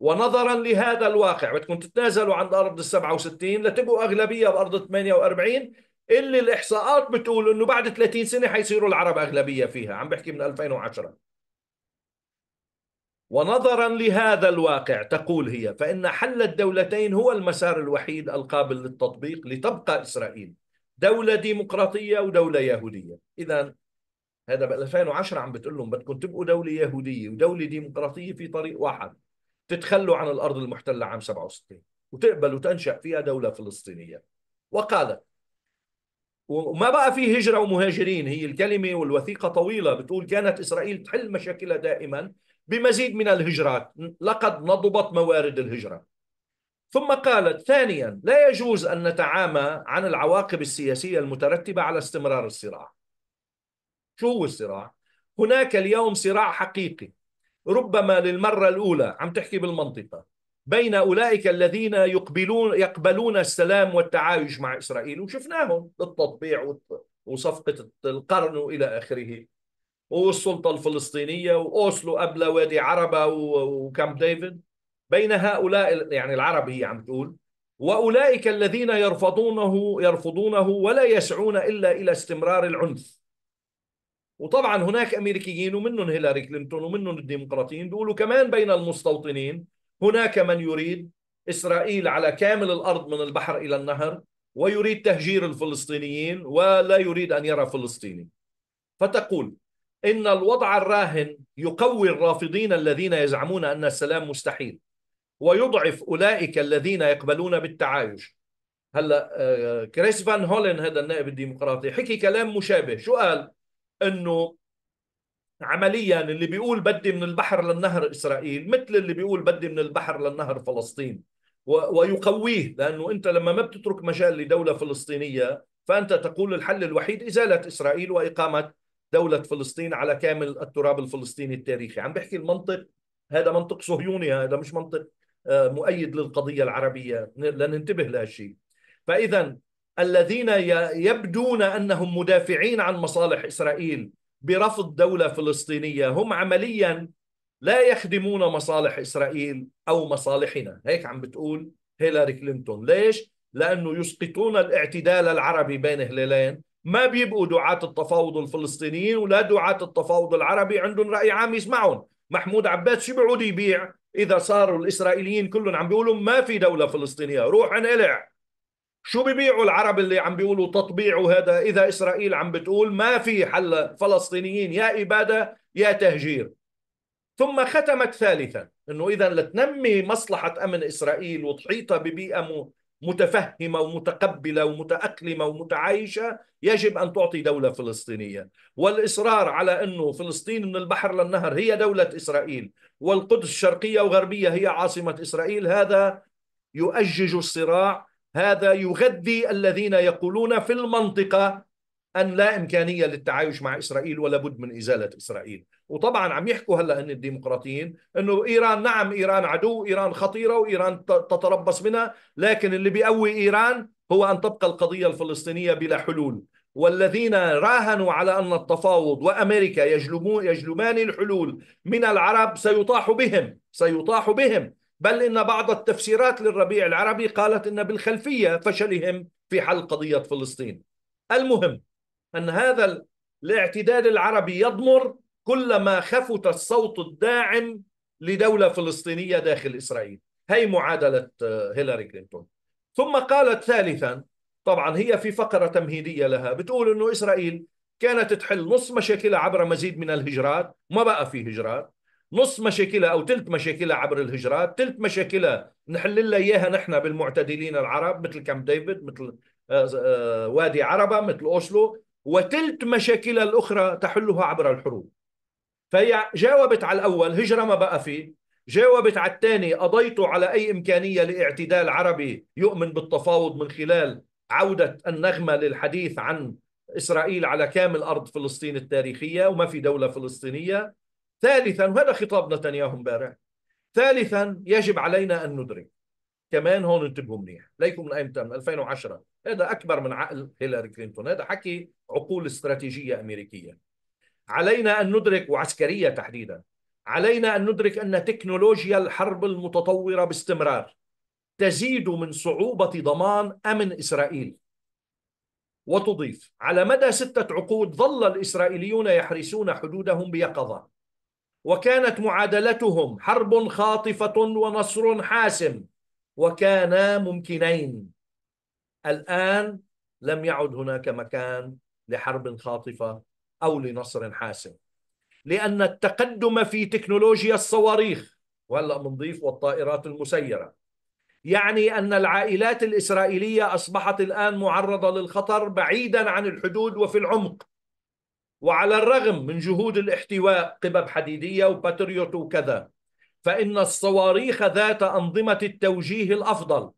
ونظرا لهذا الواقع بدكم تتنازلوا عن أرض ال 67 لتبقوا أغلبية بأرض 48 اللي الإحصاءات بتقول إنه بعد 30 سنة حيصيروا العرب أغلبية فيها. عم بحكي من 2010 ونظرا لهذا الواقع تقول هي فإن حل الدولتين هو المسار الوحيد القابل للتطبيق لتبقى إسرائيل دولة ديمقراطية ودولة يهودية. إذا هذا ب 2010 عم بتقول لهم بدكم تبقوا دولة يهودية ودولة ديمقراطية في طريق واحد تتخلوا عن الأرض المحتلة عام 67 وتقبلوا تنشأ فيها دولة فلسطينية. وقالت وما بقى في هجرة ومهاجرين هي الكلمة والوثيقة طويلة بتقول كانت إسرائيل تحل مشاكلها دائما بمزيد من الهجرات. لقد نضبت موارد الهجرة. ثم قالت ثانيا لا يجوز أن نتعامى عن العواقب السياسية المترتبة على استمرار الصراع. شو هو الصراع؟ هناك اليوم صراع حقيقي. ربما للمرة الأولى عم تحكي بالمنطقة. بين أولئك الذين يقبلون يقبلون السلام والتعايش مع إسرائيل وشفناهم بالتطبيع وصفقة القرن وإلى آخره. والسلطة الفلسطينية وأوسلو قبل وادي عربة وكامب ديفيد. بين هؤلاء يعني العرب هي عم تقول وأولئك الذين يرفضونه يرفضونه ولا يسعون إلا إلى استمرار العنف. وطبعا هناك أمريكيين ومنهم هيلاري كلينتون ومنهم الديمقراطيين بيقولوا كمان بين المستوطنين هناك من يريد إسرائيل على كامل الأرض من البحر إلى النهر ويريد تهجير الفلسطينيين ولا يريد أن يرى فلسطيني. فتقول إن الوضع الراهن يقوي الرافضين الذين يزعمون أن السلام مستحيل ويضعف أولئك الذين يقبلون بالتعايش. هلا آه، كريس فان هولن هذا النائب الديمقراطي حكي كلام مشابه. شو قال؟ إنه عمليا اللي بيقول بدي من البحر للنهر إسرائيل مثل اللي بيقول بدي من البحر للنهر فلسطين. ويقويه لأنه أنت لما ما بتترك مجال لدولة فلسطينية فأنت تقول الحل الوحيد إزالة إسرائيل وإقامة دولة فلسطين على كامل التراب الفلسطيني التاريخي. عم بحكي المنطق هذا منطق صهيوني هذا مش منطق آه، مؤيد للقضية العربية. لننتبه لهالشيء فإذا الذين يبدون أنهم مدافعين عن مصالح إسرائيل برفض دولة فلسطينية هم عمليا لا يخدمون مصالح إسرائيل أو مصالحنا. هيك عم بتقول هيلاري كلينتون. ليش؟ لأنه يسقطون الاعتدال العربي بين هلالين. ما بيبقوا دعاة التفاوض الفلسطينيين ولا دعاة التفاوض العربي عندهم رأي عام يسمعون. محمود عباس شو بيعود يبيع؟ إذا صاروا الإسرائيليين كلهم عم بيقولوا ما في دولة فلسطينية. روح انقلع شو بيبيعوا العرب اللي عم بيقولوا تطبيع هذا إذا إسرائيل عم بتقول ما في حل فلسطينيين يا إبادة يا تهجير. ثم ختمت ثالثا أنه إذا لتنمي مصلحة أمن إسرائيل وتحيطها ببيئة متفهمة ومتقبلة ومتأقلمة ومتعايشة يجب أن تعطي دولة فلسطينية. والإصرار على أنه فلسطين من البحر للنهر هي دولة إسرائيل والقدس الشرقية وغربية هي عاصمة إسرائيل هذا يؤجج الصراع هذا يغذي الذين يقولون في المنطقة أن لا إمكانية للتعايش مع إسرائيل ولا بد من إزالة إسرائيل. وطبعا عم يحكوا هلأ إن الديمقراطيين إنه إيران نعم إيران عدو إيران خطيرة وإيران تتربص منها لكن اللي بيقوي إيران هو أن تبقى القضية الفلسطينية بلا حلول. والذين راهنوا على أن التفاوض وأمريكا يجلبون يجلبان الحلول من العرب سيطاح بهم سيطاح بهم. بل إن بعض التفسيرات للربيع العربي قالت إن بالخلفية فشلهم في حل قضية فلسطين. المهم أن هذا الاعتداد العربي يضمر كلما خفت الصوت الداعم لدولة فلسطينية داخل إسرائيل. هي معادلة آه، هيلاري كلينتون. ثم قالت ثالثا طبعا هي في فقرة تمهيدية لها بتقول أنه إسرائيل كانت تحل نص مشاكلها عبر مزيد من الهجرات ما بقى في هجرات. نص مشاكلها أو ثلث مشاكلها عبر الهجرات ثلث مشاكلها نحل لها إياها نحن بالمعتدلين العرب مثل كامب ديفيد مثل آه، آه، وادي عربة مثل أوسلو. وثلث مشاكلها الأخرى تحلها عبر الحروب. فهي جاوبت على الأول هجرة ما بقى فيه. جاوبت على الثاني قضيت على أي إمكانية لاعتدال عربي يؤمن بالتفاوض من خلال عودة النغمة للحديث عن إسرائيل على كامل أرض فلسطين التاريخية وما في دولة فلسطينية. ثالثا وهذا خطاب نتنياهو امبارح. ثالثا يجب علينا أن ندرك كمان هون انتبهوا منيح. ليكم من ايمتى من 2010 هذا أكبر من عقل هيلاري كلينتون. هذا حكي عقول استراتيجية أمريكية. علينا أن ندرك وعسكرية تحديدا علينا أن ندرك أن تكنولوجيا الحرب المتطورة باستمرار تزيد من صعوبة ضمان أمن إسرائيل. وتضيف على مدى ستة عقود ظل الإسرائيليون يحرسون حدودهم بيقظة. وكانت معادلتهم حرب خاطفة ونصر حاسم. وكانا ممكنين. الآن لم يعد هناك مكان لحرب خاطفة أو لنصر حاسم لأن التقدم في تكنولوجيا الصواريخ وهلا بنضيف والطائرات المسيرة يعني أن العائلات الإسرائيلية أصبحت الآن معرضة للخطر بعيدا عن الحدود وفي العمق. وعلى الرغم من جهود الاحتواء قبب حديدية وباتريوت وكذا فإن الصواريخ ذات أنظمة التوجيه الأفضل.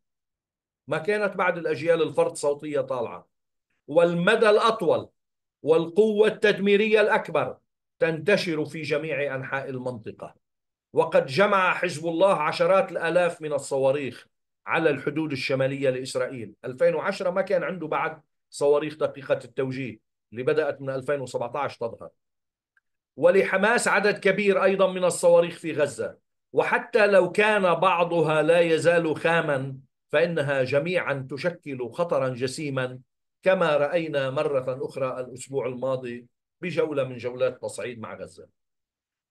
ما كانت بعد الأجيال الفرد صوتية طالعة. والمدى الأطول والقوة التدميرية الأكبر تنتشر في جميع أنحاء المنطقة. وقد جمع حزب الله عشرات الآلاف من الصواريخ على الحدود الشمالية لإسرائيل. 2010 ما كان عنده بعد صواريخ دقيقة التوجيه اللي بدأت من 2017 تظهر. ولحماس عدد كبير أيضا من الصواريخ في غزة. وحتى لو كان بعضها لا يزال خاما فإنها جميعا تشكل خطرا جسيما كما رأينا مرة أخرى الأسبوع الماضي بجولة من جولات تصعيد مع غزة.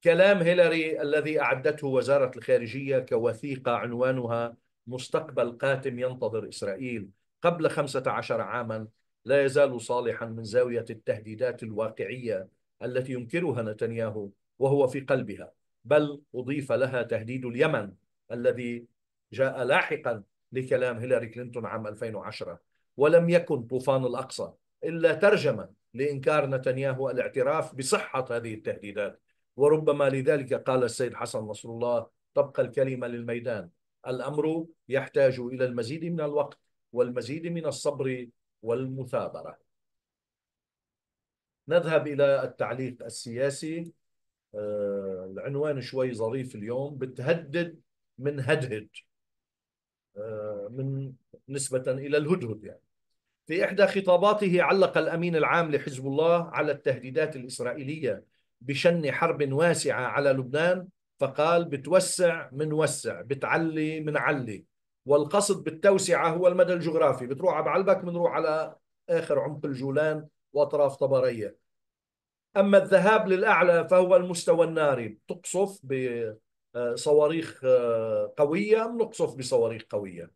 كلام هيلاري الذي أعدته وزارة الخارجية كوثيقة عنوانها مستقبل قاتم ينتظر إسرائيل قبل خمسة عشر عاما لا يزال صالحا من زاوية التهديدات الواقعية التي ينكرها نتنياهو وهو في قلبها. بل أضيف لها تهديد اليمن الذي جاء لاحقا لكلام هيلاري كلينتون عام 2010 ولم يكن طوفان الأقصى إلا ترجمة لإنكار نتنياهو الاعتراف بصحة هذه التهديدات. وربما لذلك قال السيد حسن نصر الله تبقى الكلمة للميدان. الأمر يحتاج إلى المزيد من الوقت والمزيد من الصبر والمثابرة. نذهب إلى التعليق السياسي. العنوان شوي ظريف اليوم. بتهدد من هدهد آه، من نسبة إلى الهدهد يعني. في إحدى خطاباته علق الأمين العام لحزب الله على التهديدات الإسرائيلية بشن حرب واسعة على لبنان فقال بتوسع من وسع بتعلي من علي. والقصد بالتوسعة هو المدى الجغرافي. بتروح على بعلبك بنروح على آخر عمق الجولان وأطراف طبرية. أما الذهاب للأعلى فهو المستوى الناري بتقصف بصواريخ قوية بنقصف بصواريخ قوية؟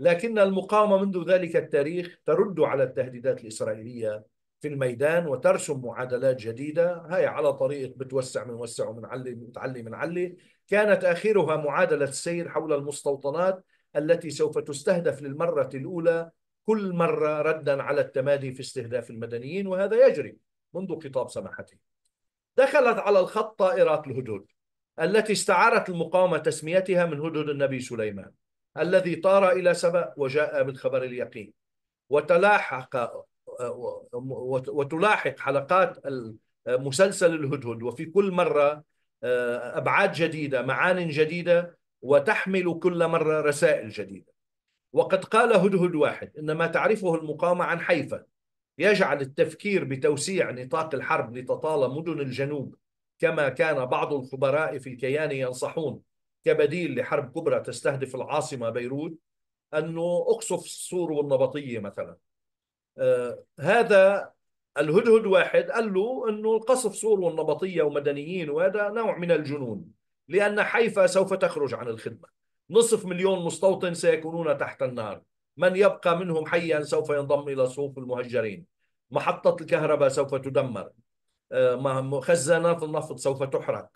لكن المقاومة منذ ذلك التاريخ ترد على التهديدات الإسرائيلية في الميدان وترسم معادلات جديدة. هاي على طريقة بتوسع من وسع ومن علي بتعلي من علي. كانت آخرها معادلة السير حول المستوطنات التي سوف تستهدف للمرة الأولى كل مرة ردا على التمادي في استهداف المدنيين وهذا يجري. منذ خطاب سماحته دخلت على الخط طائرات الهدهد التي استعارت المقاومة تسميتها من هدهد النبي سليمان الذي طار إلى سبأ وجاء بالخبر اليقين. وتلاحق وتلاحق حلقات مسلسل الهدهد وفي كل مرة أبعاد جديدة معان جديدة وتحمل كل مرة رسائل جديدة. وقد قال هدهد واحد إن ما تعرفه المقاومة عن حيفا يجعل التفكير بتوسيع نطاق الحرب لتطال مدن الجنوب كما كان بعض الخبراء في الكيان ينصحون كبديل لحرب كبرى تستهدف العاصمة بيروت أنه أقصف السور والنبطية مثلا. آه هذا الهدهد واحد قال له أنه قصف سور والنبطية ومدنيين وهذا نوع من الجنون لأن حيفا سوف تخرج عن الخدمة. نصف مليون مستوطن سيكونون تحت النار من يبقى منهم حيا سوف ينضم إلى صفوف المهجرين. محطة الكهرباء سوف تدمر. آه، خزانات النفط سوف تحرق.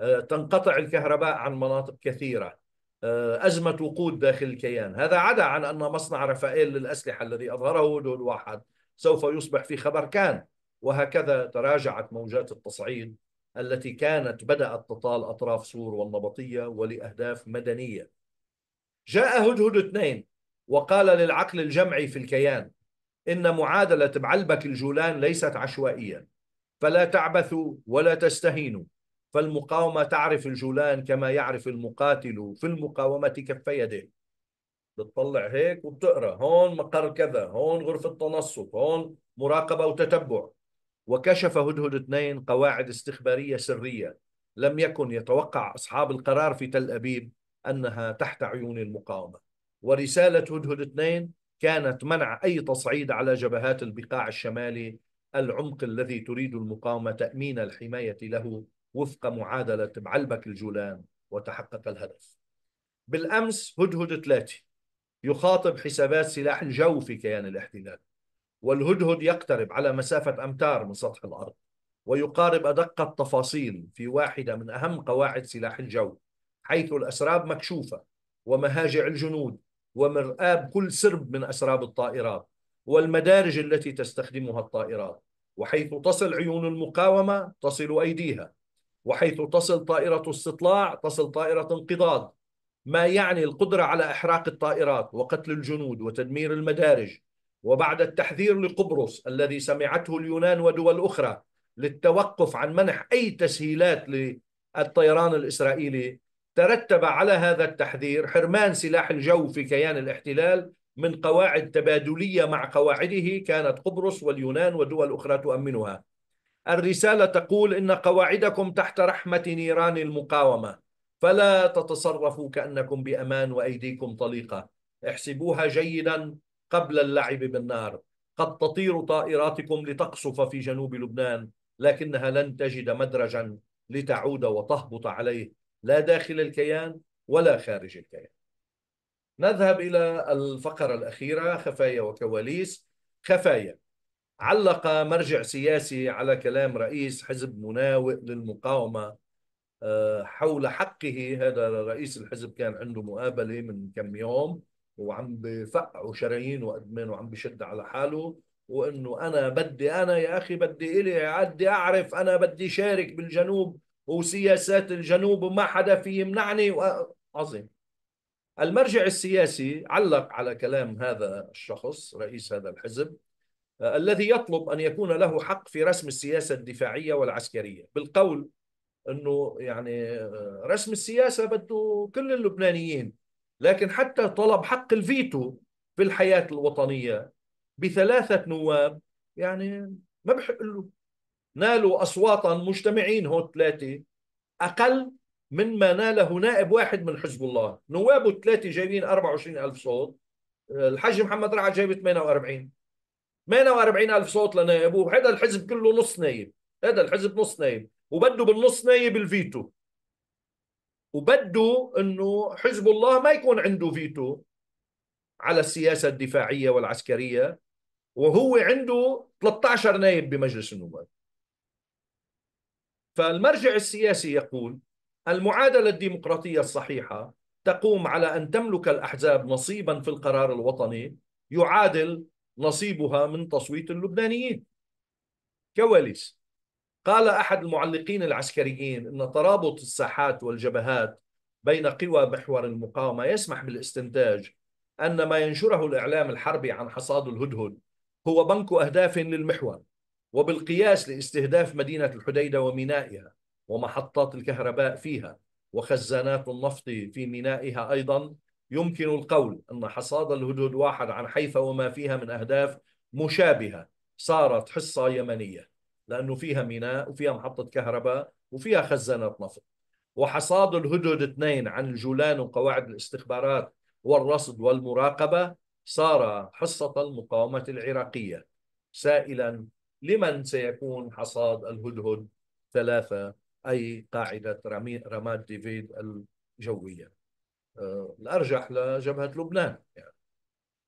آه، تنقطع الكهرباء عن مناطق كثيرة. آه، أزمة وقود داخل الكيان. هذا عدا عن أن مصنع رفائيل للأسلحة الذي أظهره دول واحد سوف يصبح في خبر كان. وهكذا تراجعت موجات التصعيد التي كانت بدأت تطال أطراف سور والنبطية ولأهداف مدنية. جاء هدهد اثنين. وقال للعقل الجمعي في الكيان إن معادلة بعلبك الجولان ليست عشوائية فلا تعبثوا ولا تستهينوا فالمقاومة تعرف الجولان كما يعرف المقاتل في المقاومة كف يده بتطلع هيك وبتقرأ هون مقر كذا هون غرفة تنصت هون مراقبة وتتبع. وكشف هدهد اثنين قواعد استخبارية سرية لم يكن يتوقع أصحاب القرار في تل أبيب أنها تحت عيون المقاومة. ورسالة هدهد اثنين كانت منع أي تصعيد على جبهات البقاع الشمالي العمق الذي تريد المقاومة تأمين الحماية له وفق معادلة بعلبك الجولان وتحقق الهدف. بالأمس هدهد ثلاثة يخاطب حسابات سلاح الجو في كيان الاحتلال والهدهد يقترب على مسافة أمتار من سطح الأرض ويقارب أدق التفاصيل في واحدة من أهم قواعد سلاح الجو حيث الأسراب مكشوفة ومهاجع الجنود ومرآب كل سرب من أسراب الطائرات والمدارج التي تستخدمها الطائرات وحيث تصل عيون المقاومة تصل أيديها وحيث تصل طائرة استطلاع تصل طائرة انقضاض ما يعني القدرة على إحراق الطائرات وقتل الجنود وتدمير المدارج وبعد التحذير لقبرص الذي سمعته اليونان ودول أخرى للتوقف عن منح أي تسهيلات للطيران الإسرائيلي ترتب على هذا التحذير حرمان سلاح الجو في كيان الاحتلال من قواعد تبادلية مع قواعده كانت قبرص واليونان ودول أخرى تؤمنها. الرسالة تقول إن قواعدكم تحت رحمة نيران المقاومة فلا تتصرفوا كأنكم بأمان وأيديكم طليقة. احسبوها جيدا قبل اللعب بالنار. قد تطير طائراتكم لتقصف في جنوب لبنان لكنها لن تجد مدرجا لتعود وتهبط عليه. لا داخل الكيان ولا خارج الكيان. نذهب إلى الفقرة الأخيرة خفايا وكواليس. خفايا. علق مرجع سياسي على كلام رئيس حزب مناوئ للمقاومة. آه، حول حقه. هذا رئيس الحزب كان عنده مقابلة من كم يوم وعم بفقعوا شرايين وأدمان وعم بشد على حاله وإنه أنا بدي أنا يا أخي بدي إلي بدي أعرف أنا بدي شارك بالجنوب. وسياسات الجنوب وما حدا في يمنعني و... عظيم. المرجع السياسي علق على كلام هذا الشخص رئيس هذا الحزب آه، الذي يطلب أن يكون له حق في رسم السياسة الدفاعية والعسكرية. بالقول إنه يعني آه، رسم السياسة بده كل اللبنانيين. لكن حتى طلب حق الفيتو في الحياة الوطنية بثلاثة نواب يعني ما بحق له. نالوا اصواتا مجتمعين هو ثلاثة. أقل من ما ناله نائب واحد من حزب الله. نوابه الثلاثه جايبين 24 ألف صوت. الحاج محمد رعد جايب 48 48 ألف صوت لنائبه. وهذا الحزب كله نص نايب. هذا الحزب نص نايب. وبده بالنص نايب الفيتو. وبده إنه حزب الله ما يكون عنده فيتو على السياسة الدفاعية والعسكرية. وهو عنده 13 نائب بمجلس النواب. فالمرجع السياسي يقول المعادلة الديمقراطية الصحيحة تقوم على أن تملك الأحزاب نصيبا في القرار الوطني يعادل نصيبها من تصويت اللبنانيين. كواليس. قال أحد المعلقين العسكريين أن ترابط الساحات والجبهات بين قوى محور المقاومة يسمح بالاستنتاج أن ما ينشره الإعلام الحربي عن حصاد الهدهد هو بنك أهداف للمحور. وبالقياس لاستهداف مدينة الحديدة ومينائها ومحطات الكهرباء فيها وخزانات النفط في مينائها أيضا يمكن القول أن حصاد الهدهد واحد عن حيفا وما فيها من أهداف مشابهة صارت حصة يمنية لأنه فيها ميناء وفيها محطة كهرباء وفيها خزانات نفط. وحصاد الهدهد اثنين عن الجولان وقواعد الاستخبارات والرصد والمراقبة صار حصة المقاومة العراقية سائلا لمن سيكون حصاد الهدهد ثلاثة أي قاعدة رماد ديفيد الجوية. آه، الأرجح لجبهة لبنان يعني.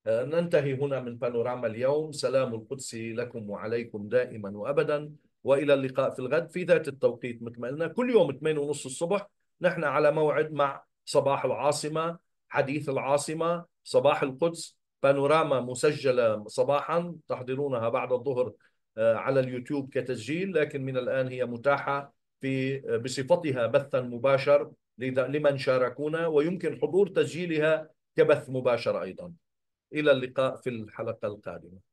آه، ننتهي هنا من بانوراما اليوم. سلام القدس لكم وعليكم دائما وأبدا وإلى اللقاء في الغد. في ذات التوقيت مثل ما قلنا كل يوم 8 ونص الصبح نحن على موعد مع صباح العاصمة حديث العاصمة صباح القدس. بانوراما مسجلة صباحا تحضرونها بعد الظهر على اليوتيوب كتسجيل لكن من الآن هي متاحة في بصفتها بثا مباشر لمن شاركونا ويمكن حضور تسجيلها كبث مباشر أيضا. إلى اللقاء في الحلقة القادمة.